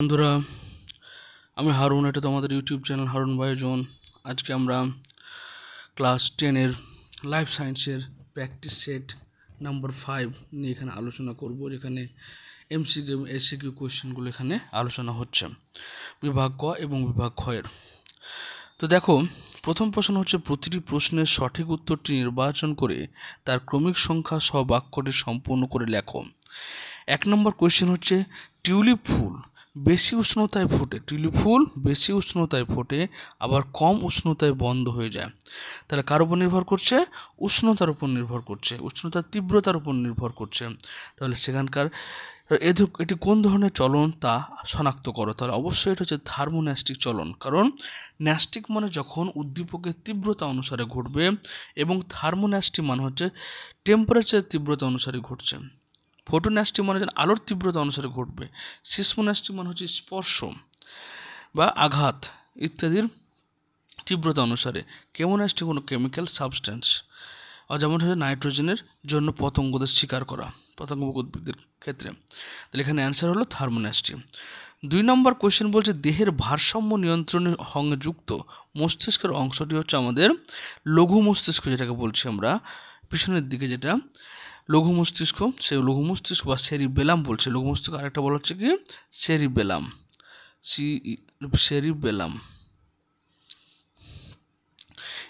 বন্ধুরা, আমি হারুন, এটা তোমাদের ইউটিউব চ্যানেল হারুন ভাইজন। আজকে আমরা ক্লাস টেনের লাইফ সায়েন্সের প্র্যাকটিস সেট নাম্বার ফাইভ নিয়ে এখানে আলোচনা করব, যেখানে এমসিকিউ এসিকিউ কোয়েশ্চেনগুলো এখানে আলোচনা হচ্ছে, বিভাগ ক এবং বিভাগ ক্ষয়ের তো দেখো, প্রথম প্রশ্ন হচ্ছে, প্রতিটি প্রশ্নের সঠিক উত্তরটি নির্বাচন করে তার ক্রমিক সংখ্যা সহ বাক্যটি সম্পূর্ণ করে লেখো। এক নম্বর কোয়েশ্চেন হচ্ছে, টিউলিপ ফুল বেশি উষ্ণতায় ফোটে টিউলিপ ফুল বেশি উষ্ণতায় ফোটে, আবার কম উষ্ণতায় বন্ধ হয়ে যায়। তাহলে কার উপর নির্ভর করছে? উষ্ণতার উপর নির্ভর করছে উষ্ণতার তীব্রতার উপর নির্ভর করছে। তাহলে সেখানকার এটি কোন ধরনের চলন তা শনাক্ত করো। তাহলে অবশ্যই এটা হচ্ছে থার্মোন্যাস্টিক চলন, কারণ ন্যাস্টিক মানে যখন উদ্দীপকের তীব্রতা অনুসারে ঘটবে এবং থার্মোন্যাস্টিক মানে হচ্ছে টেম্পারেচার তীব্রতা অনুসারে ঘটছে। ফোটোন্যাস্টি মানে হচ্ছে আলোর তীব্রতা অনুসারে ঘটবে। সিসমোন্যাস্টি মানে হচ্ছে স্পর্শ বা আঘাত ইত্যাদির তীব্রতা অনুসারে। কেমোন্যাস্টি কোনো কেমিক্যাল সাবস্টেন্স আর যেমন হচ্ছে নাইট্রোজেনের জন্য পতঙ্গদের শিকার করা, পতঙ্গ উদ্ভিদের ক্ষেত্রে। তাহলে এখানে অ্যান্সার হলো থার্মোন্যাস্টি দুই নম্বর কোয়েশ্চেন বলছে, দেহের ভারসাম্য নিয়ন্ত্রণের সঙ্গে যুক্ত মস্তিষ্কের অংশটি হচ্ছে আমাদের লঘু মস্তিষ্ক, যেটাকে বলছি আমরা। পিছনের দিকে যেটা লঘু মস্তিষ্ক সেই লঘু মস্তিষ্ক বা সেরি বেলাম বলছে। লঘু মস্তিষ্ক আরেকটা বলা হচ্ছে কি? সেরি বেলাম সি সেরি বেলাম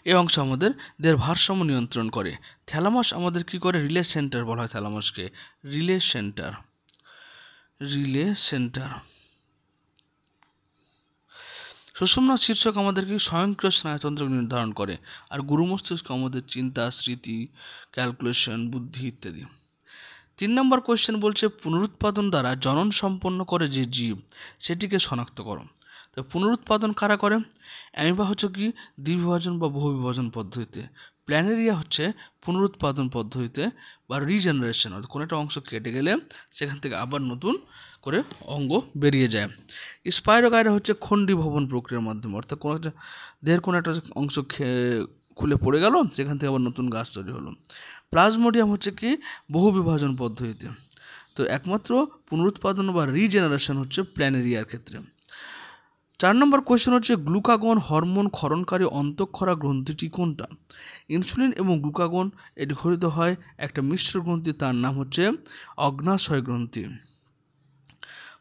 এই অংশ আমাদের দেহের ভারসাম্য নিয়ন্ত্রণ করে। থ্যালামাস আমাদের কি করে? রিলে সেন্টার বলা হয় থ্যালামাসকে। Relay centre. Relay centre. সুষুম্না শীর্ষক আমাদেরকে স্বয়ংক্রিয় স্নায়ুতন্ত্র নির্ধারণ করে, আর গুরু মস্তিষ্ক আমাদের চিন্তা, স্মৃতি ক্যালকুলেশন বুদ্ধি ইত্যাদি। তিন নম্বর কোয়েশ্চেন বলছে, পুনরুৎপাদন দ্বারা জনন সম্পন্ন করে যে জীব, সেটিকে শনাক্ত করো। তো পুনরুৎপাদন কারা করে? অ্যামিবা হচ্ছে কি? দ্বিবিভাজন বা বহুবিভাজন পদ্ধতিতে। প্ল্যানেরিয়া হচ্ছে পুনরুৎপাদন পদ্ধতিতে বা রিজেনারেশন অর্থাৎ কোনো একটা অংশ কেটে গেলে সেখান থেকে আবার নতুন করে অঙ্গ বেরিয়ে যায়। স্পাইরোগাইরা হচ্ছে খণ্ডী ভবন প্রক্রিয়ার মাধ্যমে। অর্থাৎ কোনো একটা দেহের কোনো একটা অংশ খুলে পড়ে গেল, সেখান থেকে আবার নতুন গাছ তৈরি হলো। প্লাজমোডিয়াম হচ্ছে কি? বহু বিভাজন পদ্ধতিতে। তো একমাত্র পুনরুৎপাদন বা রিজেনারেশন হচ্ছে প্ল্যানেরিয়ার ক্ষেত্রে। চার নম্বর কোয়েশ্চেন হচ্ছে গ্লুকাগন হরমোন ক্ষরণকারী অন্তঃক্ষরা গ্রন্থিটি কোনটা? ইনসুলিন এবং গ্লুকাগন এটি ঘটিত হয় একটা মিশ্র গ্রন্থি, তার নাম হচ্ছে অগ্নাশয় গ্রন্থি।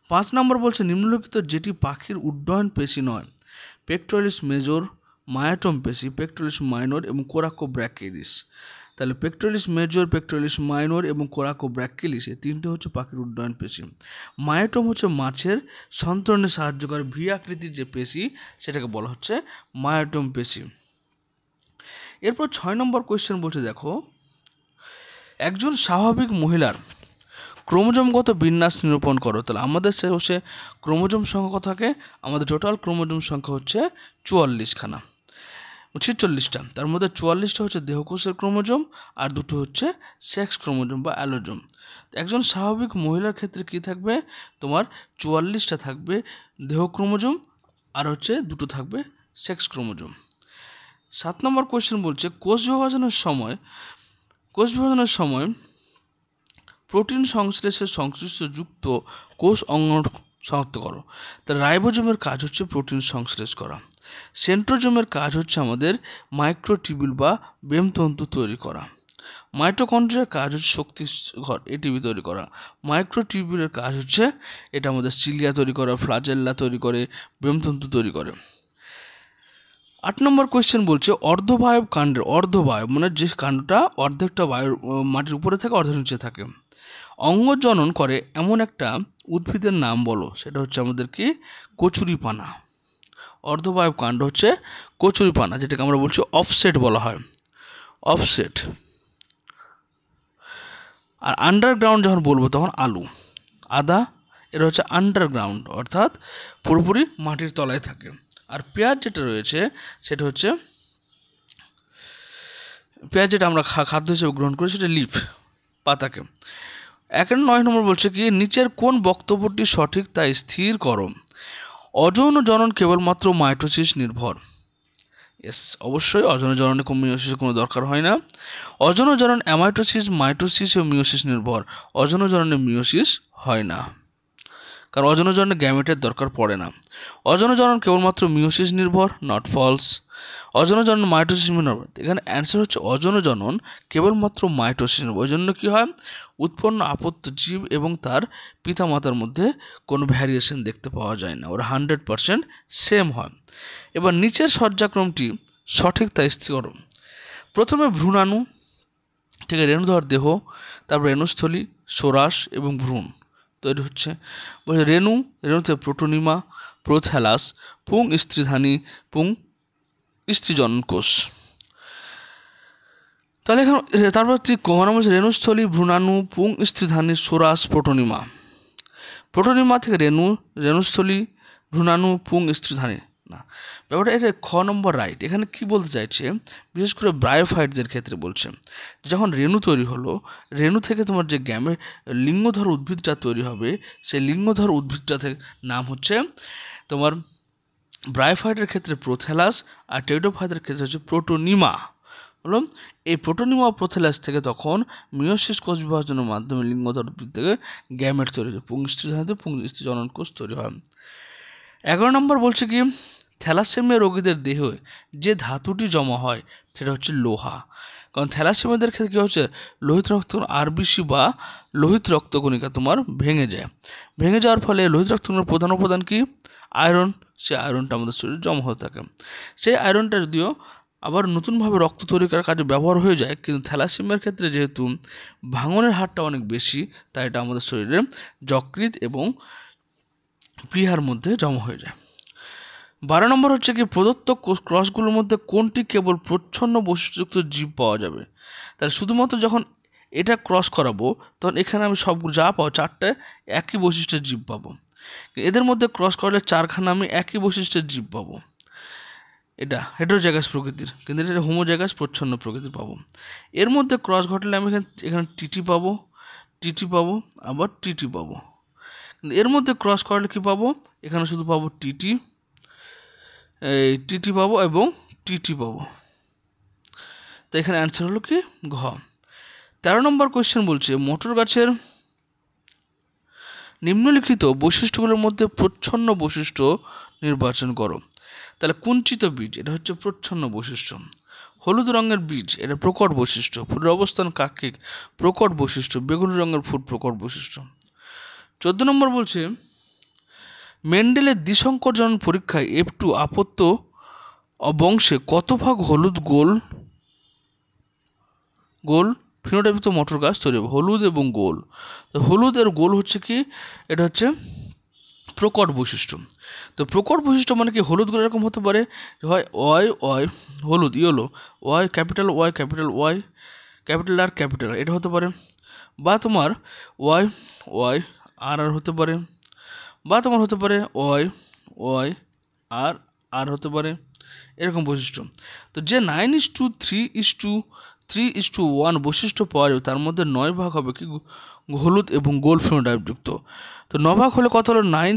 পাঁচ নম্বর বলছে, নিম্নলিখিত যেটি পাখির উড্ডয়ন পেশি নয় পেক্টোরিস মেজর মায়াটম পেশি পেক্টোরিস মাইনর এবং কোরাকো ব্র্যাকেলিস তাহলে পেক্টোরিস মেজর পেক্টোরিস মাইনর এবং কোরাকো ব্র্যাকেলিস এই তিনটে হচ্ছে পাখির উড্ডয়ন পেশি। মায়াটম হচ্ছে মাছের সন্তরণে সাহায্য করে ভি আকৃতির যে পেশি, সেটাকে বলা হচ্ছে মায়াটম পেশি। এরপর ছয় নম্বর কোয়েশ্চেন বলছে, দেখো, একজন স্বাভাবিক মহিলার ক্রোমোজোমগত বিন্যাস নিরূপণ করো। তাহলে আমাদের সে হচ্ছে ক্রোমোজোম সংখ্যা থাকে, আমাদের টোটাল ক্রোমোজোম সংখ্যা হচ্ছে চুয়াল্লিশখানা। ছিচল্লিশটা, তার মধ্যে চুয়াল্লিশটা হচ্ছে দেহকোষের ক্রোমোজোম আর দুটো হচ্ছে সেক্স ক্রোমোজোম বা অ্যালোজোম। একজন স্বাভাবিক মহিলার ক্ষেত্রে কি থাকবে? তোমার চুয়াল্লিশটা থাকবে দেহ ক্রোমোজোম আর হচ্ছে দুটো থাকবে সেক্স ক্রোমোজোম। সাত নম্বর কোয়েশ্চেন বলছে, কোষ বিভাজনের সময় কোষ বিভাজনের সময় প্রোটিন সংশ্লেষের সংশ্লিষ্ট যুক্ত কোষ অঙ্গ শনাক্ত করো। তা রাইবোজোমের কাজ হচ্ছে প্রোটিন সংশ্লেষ করা। সেন্ট্রোজোমের কাজ হচ্ছে আমাদের মাইক্রোটিবিউল বা বেমতন্তু তৈরি করা। মাইটোকন্ড্রিয়ার কাজ হচ্ছে শক্তি ঘর এটিপি তৈরি করা। মাইক্রোটিবিউলের কাজ হচ্ছে এটা আমাদের সিলিয়া তৈরি করা, ফ্লাজেল্লা তৈরি করে, বেমতন্তু তৈরি করে। আট নম্বর কোয়েশ্চেন বলছে, অর্ধবায়ব কাণ্ডের, অর্ধবায়ব মানে যে কাণ্ডটা অর্ধেকটা বায়ুর, মাটির উপরে থাকে, অর্ধেক নিচে থাকে। অঙ্গজনন করে এমন একটা উদ্ভিদের নাম বলো। সেটা হচ্ছে আমাদের কি? কচুরিপানা। অর্ধবায়ব কাণ্ড হচ্ছে কচুরিপানা, যেটাকে আমরা বলছি অফসেট বলা হয়। অফসেট আর আন্ডারগ্রাউন্ড যখন বলব তখন আলু। আদা এটা হচ্ছে আন্ডারগ্রাউন্ড অর্থাৎ পুরোপুরি মাটির তলায় থাকে। আর পেঁয়াজ যেটা রয়েছে, সেটা হচ্ছে পেঁয়াজ যেটা আমরা খাদ্য হিসেবে গ্রহণ করি, সেটা লিফ পাতাকে। এক নয় নম্বর বলছে কি, নিচের কোন বক্তব্যটি সঠিক তা স্থির করো। অযৌন জনন কেবলমাত্র মাইটোসিস নির্ভর। এস অবশ্যই অজন জননে কোনো মিওসিসের কোনো দরকার হয় না। অজন জনন অ্যামাইটোসিস, মাইটোসিস ও মিওসিস নির্ভর। অজন জননে মিওসিস হয় না। কারণ অজনজনে গ্যামেটের দরকার পড়ে না। অজন জনন কেবলমাত্র মিওসিস নির্ভর নট ফলস অজনজনন মাইটোসিস এখানে অ্যান্সার হচ্ছে অজনজনন কেবলমাত্র মাইটোসিস ওই জন্য কী হয়? উৎপন্ন আপত্ত জীব এবং তার পিতামাতার মধ্যে কোনো ভ্যারিয়েশন দেখতে পাওয়া যায় না। ওরা হান্ড্রেড পারসেন্ট সেম হয়। এবার নিচের সজ্জাক্রমটি সঠিক তা স্থির প্রথমে ভ্রূণাণু আছে, রেণুধর দেহ, তারপর রেণুস্থলী, সোরাস এবং ভ্রূণ। তৈরি হচ্ছে রেণু, রেণুতে প্রোটোনিমা প্রোথ্যালাস পুং স্ত্রীধানী, পুং স্ত্রীজনন কোষ। তাহলে এখন, তারপর কমানো বলছে রেণুস্থলী, ভ্রূণাণু, পুং, স্ত্রীধানী, সোরাস, প্রোটোনিমা। প্রোটোনিমা থেকে রেণু, রেণুস্থলী, ভ্রূণাণু, পুং, স্ত্রীধানী। না, ব্যাপারটা এটা খ নম্বর রাইট। এখানে কি বলতে চাইছে? বিশেষ করে ব্রায়োফাইটদের ক্ষেত্রে বলছে, যখন রেণু তৈরি হলো, রেণু থেকে তোমার যে গ্যামে লিঙ্গধর উদ্ভিদটা তৈরি হবে, সেই লিঙ্গধর উদ্ভিদটা নাম হচ্ছে তোমার ব্রায়োফাইটের ক্ষেত্রে প্রোথেলাস আর টেডোফাইটের ক্ষেত্রে হচ্ছে প্রোটোনিমা। হলো এই প্রোটোনিমা প্রোথেলাস থেকে তখন মিওসিস কোষ বিভাজনের মাধ্যমে লিঙ্গধর উদ্ভিদ থেকে গ্যামেট তৈরি হয়, পুংস্ত্রী পুংস্ত্রী জনন কোষ তৈরি হয়। এগারো নম্বর বলছে কি, থ্যালাসেমিয়া রোগীদের দেহে যে ধাতুটি জমা হয়, সেটা হচ্ছে লোহা। কারণ থ্যালাসেমিয়াদের ক্ষেত্রে কী হচ্ছে, লোহিত রক্ত আরবিসি বা লোহিত রক্তকণিকা তোমার ভেঙে যায়। ভেঙে যাওয়ার ফলে লোহিত রক্তকণিকার প্রধান উপাদান কি? আয়রন। সে আয়রনটা আমাদের শরীরে জমা হতে থাকে। সেই আয়রনটা যদিও আবার নতুনভাবে রক্ত তৈরি করার কাজে ব্যবহার হয়ে যায়, কিন্তু থ্যালাসেমিয়ার ক্ষেত্রে যেহেতু ভাঙনের হারটা অনেক বেশি, তাই এটা আমাদের শরীরে যকৃত এবং প্লিহার মধ্যে জমা হয়ে যায়। বারো নম্বর হচ্ছে কি, প্রদত্ত ক্রসগুলোর মধ্যে কোনটি কেবল প্রচ্ছন্ন বৈশিষ্ট্যযুক্ত জীব পাওয়া যাবে? তাহলে শুধুমাত্র যখন এটা ক্রস করাবো, তখন এখানে আমি সব যা পাবো, চারটে একই বৈশিষ্ট্যের জীব পাবো। এদের মধ্যে ক্রস করলে চারখানা আমি একই বৈশিষ্ট্যের জীব পাবো। এটা হেড্রোজাগাস প্রকৃতির, কিন্তু এটা হোমো হোমোজাগাস প্রচ্ছন্ন প্রকৃতির পাবো। এর মধ্যে ক্রস ঘটলে আমি এখানে এখানে টিটি পাবো টিটি পাবো, আবার টিটি পাবো। কিন্তু এর মধ্যে ক্রস করলে কী পাবো? এখানে শুধু পাবো টিটি এই টিটি পাবো এবং টিটি পাবো। তো এখানে অ্যান্সার হলো কি? ঘ। তেরো নম্বর কোয়েশ্চেন বলছে, মোটর গাছের নিম্নলিখিত বৈশিষ্ট্যগুলোর মধ্যে প্রচ্ছন্ন বৈশিষ্ট্য নির্বাচন করো। তাহলে কুঞ্চিত বীজ, এটা হচ্ছে প্রচ্ছন্ন বৈশিষ্ট্য। হলুদ রঙের বীজ, এটা প্রকট বৈশিষ্ট্য। ফুলের অবস্থান কাকিক, প্রকট বৈশিষ্ট্য। বেগুনি রঙের ফুল, প্রকট বৈশিষ্ট্য। চোদ্দ নম্বর বলছে, মেন্ডেলের দ্বিসংকরজন পরীক্ষায় এফ টু আপত্ত বংশে কত ভাগ হলুদ গোল? গোল? ফিনোটাইপিত মটর গাছ তৈরি হবে হলুদ এবং গোল। তো হলুদ আর গোল হচ্ছে কি? এটা হচ্ছে প্রকট বৈশিষ্ট্য। তো প্রকট বৈশিষ্ট্য মানে কি? হলুদ গোল এরকম হতে পারে হয় ওয়াই ওয়াই, হলুদ, yellow, Y, capital Y capital Y, capital আর ক্যাপিটাল, এটা হতে পারে। বা তোমার ওয়াই ওয়াই, আর আর হতে পারে। বা তোমার হতে পারে ওয়াই ওয়াই, আর আর হতে পারে। এরকম বৈশিষ্ট্য। তো যে nine is two, three is two three is two one বৈশিষ্ট্য পাওয়া যাবে, তার মধ্যে নয় ভাগ হবে কি হলুদ এবং গোল ফিনোটাইপযুক্ত তো ন ভাগ হলে কত হলো? নাইন।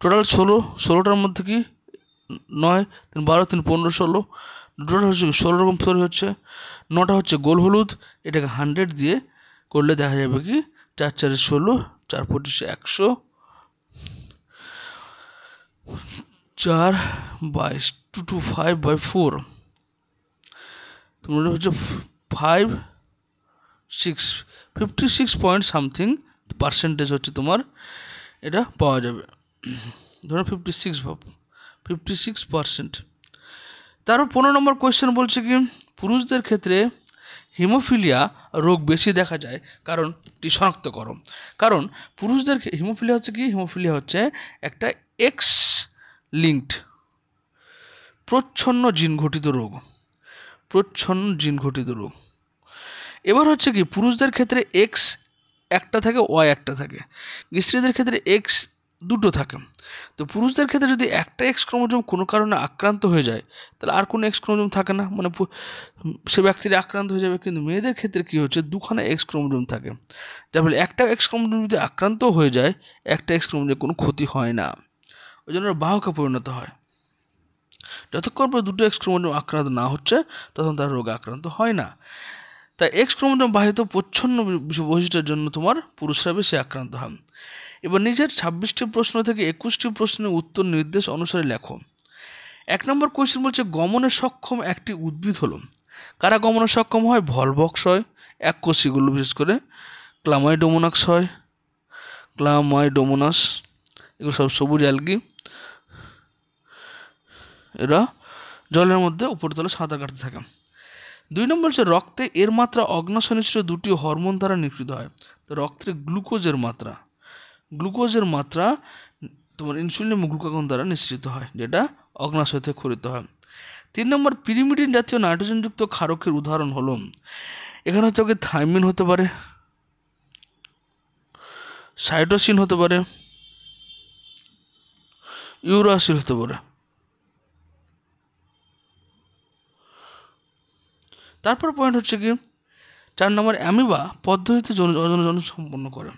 টোটাল ষোলো। ষোলোটার মধ্যে কি? নয়। তিন বারো, তিন পনেরো, ষোলো। টোটাল হচ্ছে ষোলো রকম তৈরি হচ্ছে। নটা হচ্ছে গোল হলুদ। এটাকে হান্ড্রেড দিয়ে করলে দেখা যাবে কি? চার চারে ষোলো, চার পঁচিশে একশো। চার বাইশ, two two five by four. তোমার হচ্ছে five six fifty six point something percentage হচ্ছে তোমার, এটা পাওয়া যাবে। ধরো ফিফটি সিক্স ভাব ফিফটি সিক্স পার্সেন্ট তারও পনেরো নম্বর কোয়েশ্চেন বলছে কি, পুরুষদের ক্ষেত্রে হিমোফিলিয়া রোগ বেশি দেখা যায় কারণ এটি শনাক্ত করো। কারণ পুরুষদের হিমোফিলিয়া হচ্ছে কি হিমোফিলিয়া হচ্ছে একটা এক্স লিঙ্কড প্রচ্ছন্ন জিন ঘটিত রোগ। প্রচ্ছন্ন জিন ঘটিত রোগ এবার হচ্ছে কি, পুরুষদের ক্ষেত্রে এক্স একটা থাকে ওয়াই একটা থাকে। স্ত্রীদের ক্ষেত্রে এক্স দুটো থাকে। তো পুরুষদের ক্ষেত্রে যদি একটা এক্স ক্রোমোজোম কোনো কারণে আক্রান্ত হয়ে যায়, তাহলে আর কোনো এক্স ক্রোমোজোম থাকে না। মানে সে ব্যক্তির আক্রান্ত হয়ে যাবে, কিন্তু মেয়েদের ক্ষেত্রে কী হচ্ছে, দুখানা এক্স ক্রোমোজোম থাকে। যার ফলে একটা এক্স ক্রোমোজোম যদি আক্রান্ত হয়ে যায়, একটা এক্স ক্রোমোজোম কোনো ক্ষতি হয় না। ওই জন্য বাহকে পরিণত হয়। যতক্ষণ পর দুটো এক্স ক্রোমোজোম আক্রান্ত না হচ্ছে তখন তার রোগে আক্রান্ত হয় না। তাই এক্স ক্রোমোজোম বাহিত প্রচ্ছন্ন বৈশিষ্ট্যের জন্য তোমার পুরুষরা বেশি আক্রান্ত হন। এবার নিজের ছাব্বিশটি প্রশ্ন থেকে একুশটি প্রশ্নের উত্তর নির্দেশ অনুসারে লেখো। এক নম্বর কোয়েশ্চেন বলছে, গমনে সক্ষম একটি উদ্ভিদ হলো। কারা গমনে সক্ষম হয়? ভলবক্স হয়, এক কোষিগুলো বিশেষ করে। ক্লামাইডোমোনাক্স হয়, ক্লামাইডোমোনাস, এগুলো সব সবুজ অ্যালগি। এরা জলের মধ্যে উপরতলে সাঁতার কাটতে থাকে। দুই নম্বর হচ্ছে রক্তে এর মাত্রা অগ্নাশনিষ্ঠ দুটি হরমোন দ্বারা নিঃসৃত হয়। তো রক্তের গ্লুকোজের মাত্রা। গ্লুকোজের মাত্রা তোমার ইনসুলিন এবং গ্লুকাগন দ্বারা নিঃসৃত হয়, যেটা অগ্নাশয় থেকে খরিত হয়। তিন নম্বর পিরিমিডিন জাতীয় নাইট্রোজেনযুক্ত ক্ষারকের উদাহরণ হলো, এখানে হচ্ছে ওকে থাইমিন হতে পারে সাইটোসিন হতে পারে ইউরাসিল হতে পারে। তারপর পয়েন্ট হচ্ছে কি, চার নম্বর অ্যামিবা পদ্ধতিতে জন সম্পন্ন করে।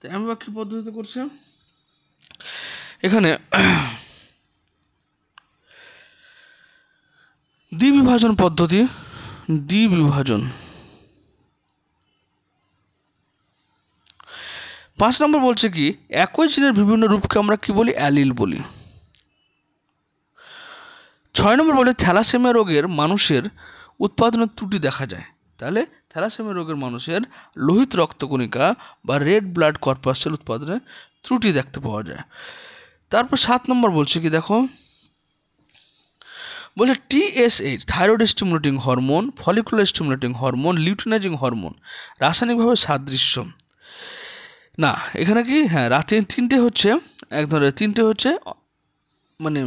তো অ্যামিবা কী পদ্ধতিতে করছে? এখানে দ্বিবিভাজন পদ্ধতি, দ্বিবিভাজন। পাঁচ নম্বর বলছে কি, একই জিনের বিভিন্ন রূপকে আমরা কি বলি? অ্যালিল বলি। ছয় নম্বর বলে থ্যালাসেমিয়া রোগের মানুষের উৎপাদনের ত্রুটি দেখা যায়। তাহলে থ্যালাসেমিয়া রোগের মানুষের লোহিত রক্তকণিকা বা রেড ব্লাড কর্পাসের উৎপাদনে ত্রুটি দেখতে পাওয়া যায়। তারপর সাত নম্বর বলছে কি, দেখো। বলছে TSH thyroid stimulating hormone, follicular stimulating hormone, luteinizing hormone, রাসায়নিকভাবে সাদৃশ্য। না, এখানে কি? হ্যাঁ রাতে তিনটে হচ্ছে, এক ধরনের তিনটে হচ্ছে মানে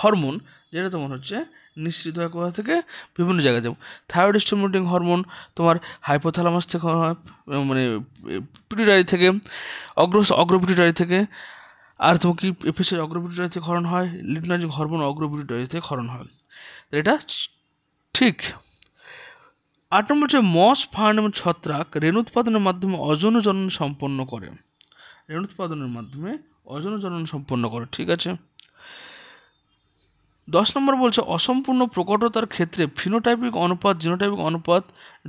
হরমোন, যেটা তোমার হচ্ছে নিঃসৃত হয় কোথা থেকে বিভিন্ন জায়গায় যেমন থাইরয়েড স্টিমুলেটিং হরমোন তোমার হাইপোথ্যালামাস থেকে হয় মানে পিটুটারি থেকে অগ্র অগ্রপিটুটারি থেকে, আর তোমার কি এফএসের অগ্রপিটুটারি থেকে ক্ষরণ হয়? লিটনাজিং হরমোন অগ্রপিটুটারি থেকে ক্ষরণ হয়। এটা ঠিক। আট নম্বর হচ্ছে মস ফার্ন এবং ছত্রাক রেণু উৎপাদনের মাধ্যমে অজন জনন সম্পন্ন করে। রেণু উৎপাদনের মাধ্যমে অজন জনন সম্পন্ন করে, ঠিক আছে? দশ নম্বর বলছে, অসম্পূর্ণ প্রকটতার ক্ষেত্রে ফিনোটাইপিক অনুপাত, জিনোটাইপিক অনুপাত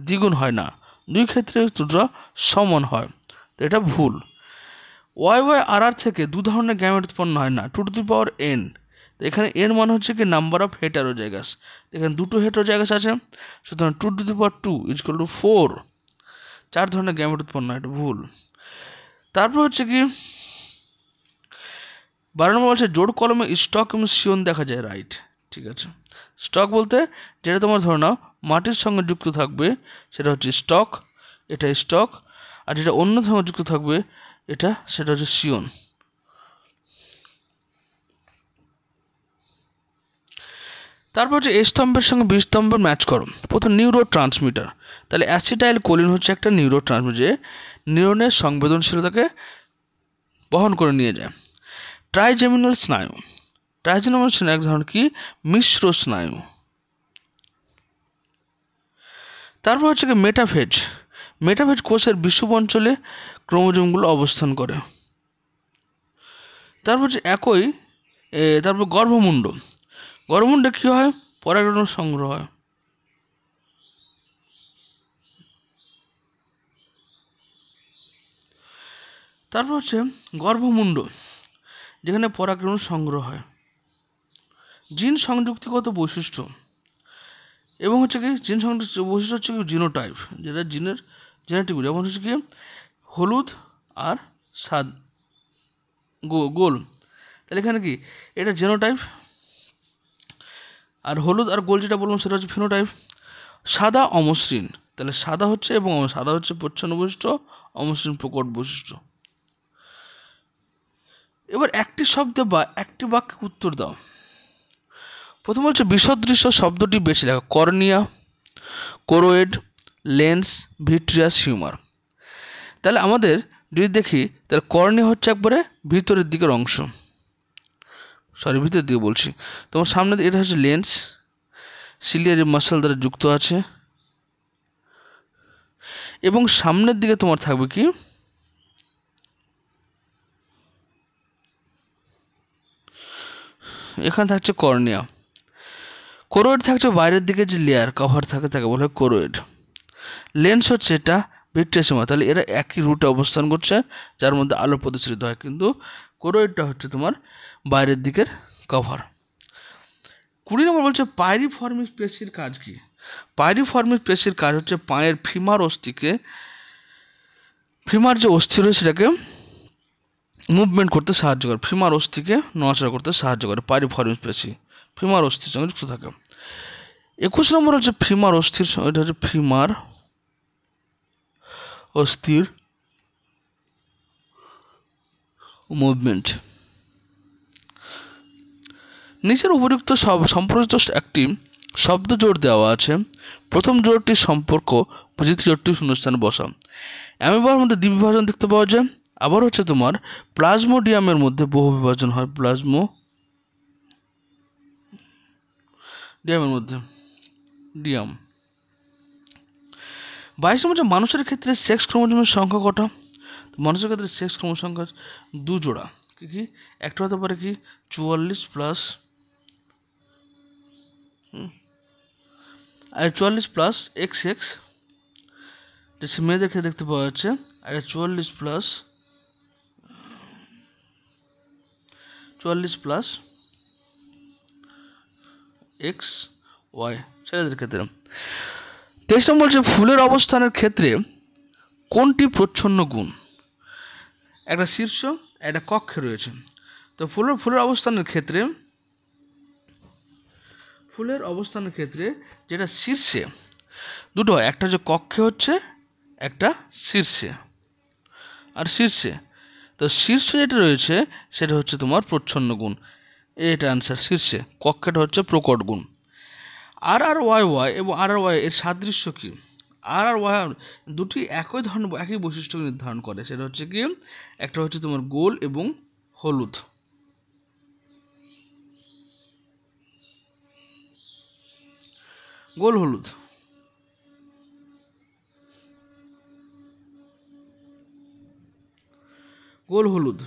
দ্বিগুণ হয় না। দুই ক্ষেত্রে দুটো সমান হয়। তো এটা ভুল। ওয়াই ওয়াই আর আর থেকে দু ধরনের গ্যামেট উৎপন্ন হয় না। Two to the power n তো এখানে এর মানে হচ্ছে কি নাম্বার অফ হেটারোজাইগাস এখানে দুটো হেটারোজাইগাস আছে। সুতরাং two to the power two is equal to four চার ধরনের গ্যামেট উৎপন্ন হয়, এটা ভুল। তারপর হচ্ছে কি বারো নম্বর বলছে জোড় কলমে স্টক এবং সিয়ন দেখা যায় রাইট ঠিক আছে। স্টক বলতে যেটা তোমার ধরে নাও, মাটির সঙ্গে যুক্ত থাকবে, সেটা হচ্ছে স্টক এটা স্টক আর যেটা অন্য সঙ্গে যুক্ত থাকবে, এটা সেটা হচ্ছে সিয়ন তারপর হচ্ছে এ স্তম্ভের সঙ্গে বি স্তম্ভের ম্যাচ করো। প্রথম নিউরো ট্রান্সমিটার তাহলে অ্যাসিটাইল কোলিন হচ্ছে একটা নিউরো ট্রান্সমিটার যে নিউরনের সংবেদনশীলতাকে বহন করে নিয়ে যায়। ট্রাইজেমিনাল স্নায়ু। ট্রাইজেমিনাল স্নায়ু এক ধরনের কি? মিশ্র স্নায়ু। তারপর হচ্ছে কি মেটাফেজ মেটাফেজ কোষের বিষুব অঞ্চলে ক্রোমোজোমগুলো অবস্থান করে। তারপর হচ্ছে একই তারপর গর্ভমুণ্ড। গর্ভমুণ্ডে কী হয়? পরাগরেণু সংগ্রহ হয়। তারপর হচ্ছে গর্ভমুণ্ড। যেখানে পরাগরেণু সংগ্রহ হয়। জিন সংযুক্তিগত বৈশিষ্ট্য। এবং হচ্ছে কি, জিন সংযুক্ত বৈশিষ্ট্য হচ্ছে কি জিনোটাইপ, যেটা জিনের জেনেটিক যেমন হচ্ছে কি, হলুদ আর সাদ গোল। তাহলে এখানে কি, এটা জেনোটাইপ, আর হলুদ আর গোল যেটা বললাম সেটা হচ্ছে ফিনোটাইপ। সাদা অমসৃণ, তাহলে সাদা হচ্ছে এবং সাদা হচ্ছে প্রচ্ছন্ন বৈশিষ্ট্য, অমসৃণ প্রকট বৈশিষ্ট্য। এবার একটি শব্দে বা একটি বাক্যে উত্তর দাও। প্রথম হচ্ছে বিসদৃশ্য শব্দটি বেছে লেখা cornea, choroid, lens, vitreous, humour. তাহলে আমাদের যদি দেখি, তাহলে কর্নিয়া হচ্ছে একবারে ভিতরের দিকের অংশ। সরি ভিতরের দিকে বলছি। তোমার সামনে এটা হচ্ছে লেন্স। সিলিয়ারি মাসাল দ্বারা যুক্ত আছে। এবং সামনের দিকে তোমার থাকবে কি? এখানে থাকছে কর্নিয়া। কোরোয়েড থাকছে বাইরের দিকে যে লেয়ার কভার থাকে তাকে বলা হয় কোরোয়েড। লেন্স হচ্ছে এটা ভিট্রেসিমা তাহলে এরা একই রুটে অবস্থান করছে, যার মধ্যে আলো প্রদর্শিত হয়। কিন্তু কোরোইডটা হচ্ছে তোমার বাইরের দিকের কভার কুড়ি নম্বর বলছে পাইরিফর্মিক পেশির কাজ কি? পাইরিফর্মিক পেশির কাজ হচ্ছে পায়ের ফিমার অস্থিকে, ফিমার যে অস্থি রয়েছে সেটাকে মুভমেন্ট করতে সাহায্য করে। ফিমার অস্থিকে নড়াচড়া করতে সাহায্য করে পাইরিফর্মিক পেশি ফিমার অস্থির সঙ্গে যুক্ত থাকে। একুশ নম্বর হচ্ছে ফিমার অস্থির এটা হচ্ছে ফিমার অস্থির মুভমেন্ট নিচের উপযুক্ত সব সম্পর্কিত একটি শব্দ জোর দেওয়া আছে। প্রথম জোরটির সম্পর্ক দ্বিতীয় জোরটি শূন্যস্থানে বসা অ্যামিবার মধ্যে দ্বিবিভাজন দেখতে পাওয়া যায়। আবার হচ্ছে তোমার প্লাজমোডিয়ামের মধ্যে বহু বিভাজন হয়, প্লাজমো ডিয়ামের মধ্যে, ডিয়াম। বাইশ নম্বর মানুষের ক্ষেত্রে সেক্স ক্রোমোজোমের সংখ্যা কটা? মানুষের ক্ষেত্রে সেক্স ক্রোমোজোম সংখ্যা দু জোড়া। কি কি? একটা হতে পারে কি? চুয়াল্লিশ প্লাস আর চুয়াল্লিশ প্লাস এক্স এক্স মেয়েদের ক্ষেত্রে দেখতে পাওয়া যাচ্ছে, আর চুয়াল্লিশ প্লাস চুয়াল্লিশ প্লাস এক্স ওয়াই ছেলেদের ক্ষেত্রে। তেইশ নম্বর বলছে, ফুলের অবস্থানের ক্ষেত্রে কোনটি প্রচ্ছন্ন গুণ? একটা শীর্ষ, একটা কক্ষে রয়েছে। তো ফুলের ফুলের অবস্থানের ক্ষেত্রে, ফুলের অবস্থানের ক্ষেত্রে যেটা শীর্ষে, দুটো একটা হচ্ছে কক্ষে হচ্ছে, একটা শীর্ষে। আর শীর্ষে তো শীর্ষ যেটা রয়েছে, সেটা হচ্ছে তোমার প্রচ্ছন্ন গুণ। এটা অ্যান্সার শীর্ষে। কক্ষেটা হচ্ছে প্রকট গুণ। আর আর ওয়াই ওয়াই এবং আর আর ওয়াই এর সাদৃশ্য কী? আর আর ওয়াই দুটি একই ধরনের একই বৈশিষ্ট্য নির্ধারণ করে। সেটা হচ্ছে কি? একটা হচ্ছে তোমার গোল এবং হলুদ। গোল হলুদ। গোল হলুদ।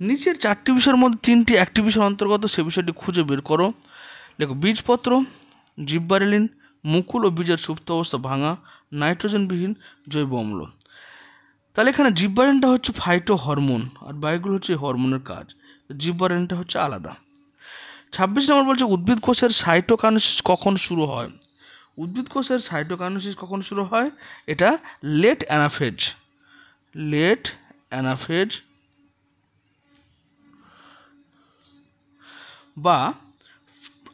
নিচের চারটি বিষয়ের মধ্যে তিনটি একটি বিষয় অন্তর্গত, সে বিষয়টি খুঁজে বের করো। দেখো, বীজপত্র, জিব্বারেলিন, মুকুল ও বীজের সুপ্ত অবস্থা ভাঙা, নাইট্রোজেনবিহীন জৈব অম্ল। তাহলে এখানে জিব্বারেনটা হচ্ছে ফাইটো হরমোন আর বায়োগুলো হচ্ছে হরমোনের কাজ। জিব্বারেনটা হচ্ছে আলাদা। ছাব্বিশ নম্বর বলছে, উদ্ভিদ কোষের সাইটোকাইনেসিস কখন শুরু হয়? উদ্ভিদ কোষের সাইটোকাইনেসিস কখন শুরু হয়? এটা লেট অ্যানাফেজ লেট অ্যানাফেজ বা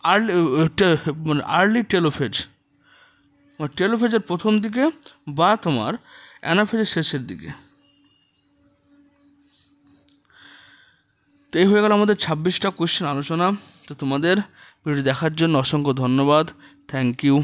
আর্লি মানে আর্লি টেলোফেজ টেলোফেজের প্রথম দিকে বা তোমার অ্যানাফেজের শেষের দিকে। তো এই হয়ে গেল আমাদের ছাব্বিশটা কোশ্চেন আলোচনা। তো তোমাদের ভিডিও দেখার জন্য অসংখ্য ধন্যবাদ। Thank you